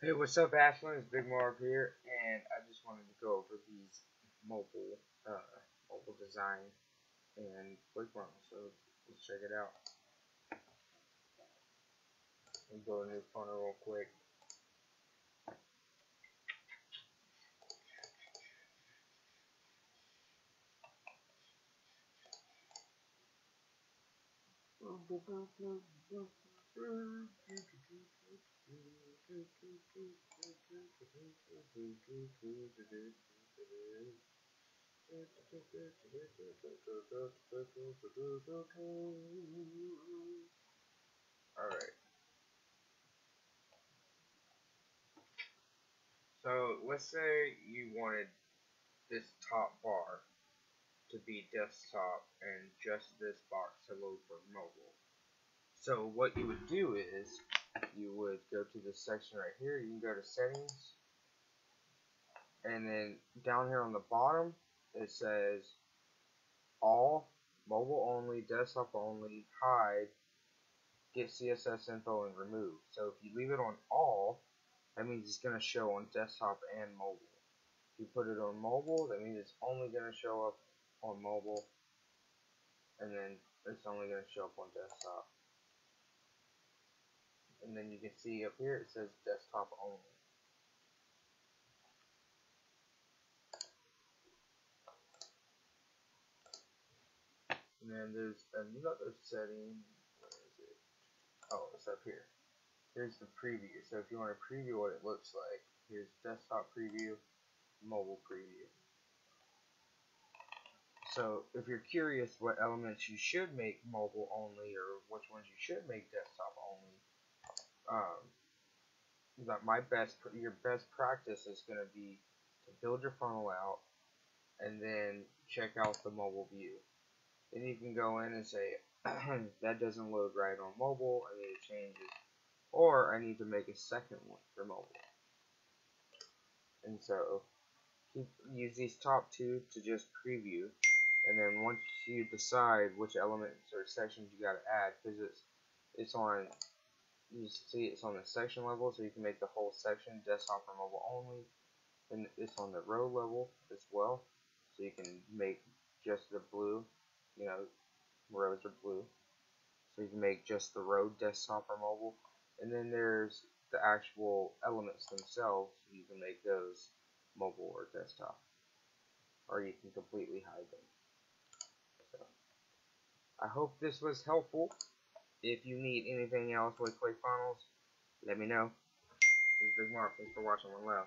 Hey, what's up, Ashlan? It's Big Marv here, and I just wanted to go over these mobile, uh, mobile design and ClickFunnels. So let's check it out. We'll build a new funnel real quick. Alright. So let's say you wanted this top bar to be desktop and just this box to load for mobile. So what you would do is you would go to this section right here. You can go to settings, and then down here on the bottom it says all mobile only, desktop only, hide, get CSS info and remove. So if you leave it on all, that means it's going to show on desktop and mobile. If you put it on mobile, that means it's only going to show up on mobile, and then it's only going to show up on desktop and then you can see up here it says desktop only. And then there's another setting. It? Oh, it's up here. Here's the preview. So if you want to preview what it looks like, here's desktop preview, mobile preview. So if you're curious what elements you should make mobile only or which ones you should make desktop only, um, that my best your best practice is going to be to build your funnel out and then check out the mobile view. Then you can go in and say that doesn't load right on mobile. I need to change it, or I need to make a second one for mobile. And so keep, use these top two to just preview, and then once you decide which elements or sections you got to add, because it's it's on you see it's on the section level, so you can make the whole section desktop or mobile only. And it's on the row level as well, so you can make just the blue, you know, rows are blue. So you can make just the row desktop or mobile. And then there's the actual elements themselves, you can make those mobile or desktop. Or you can completely hide them. So, I hope this was helpful. If you need anything else with ClickFunnels, let me know. This is Big Marv. Thanks for watching. One love.